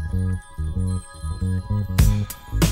Thank you.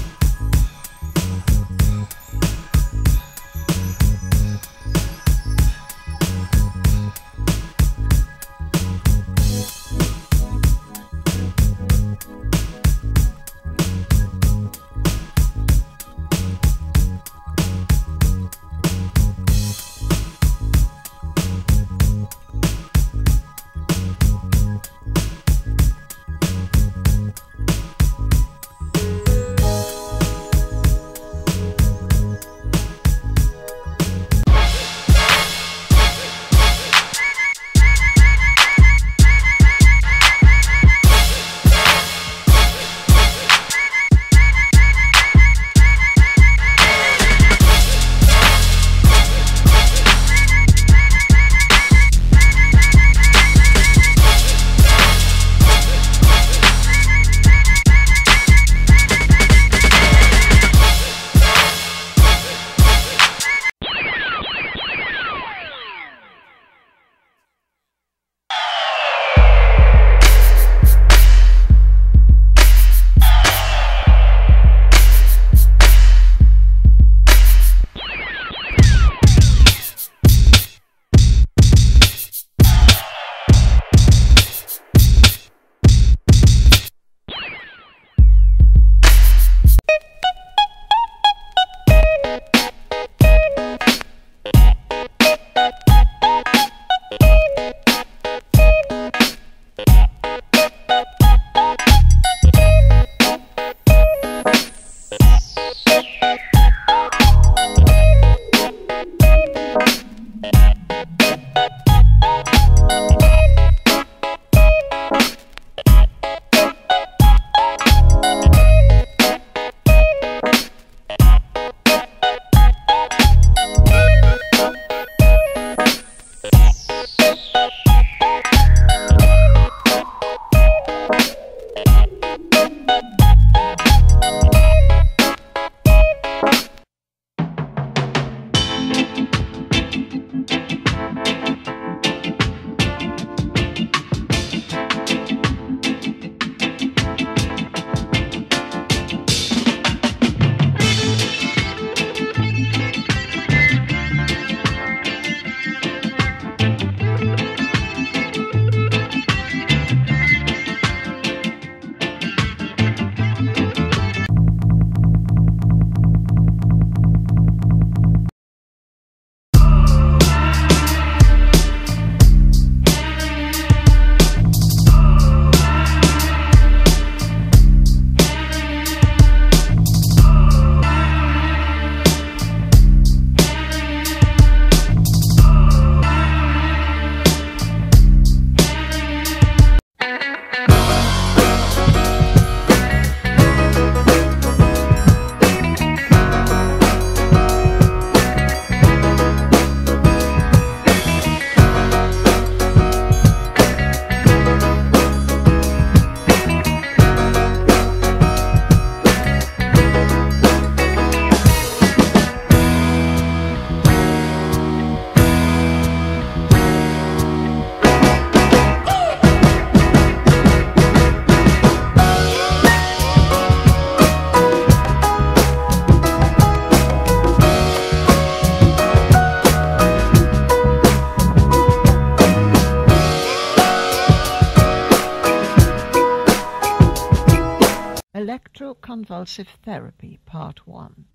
Convulsive Therapy, Part 1.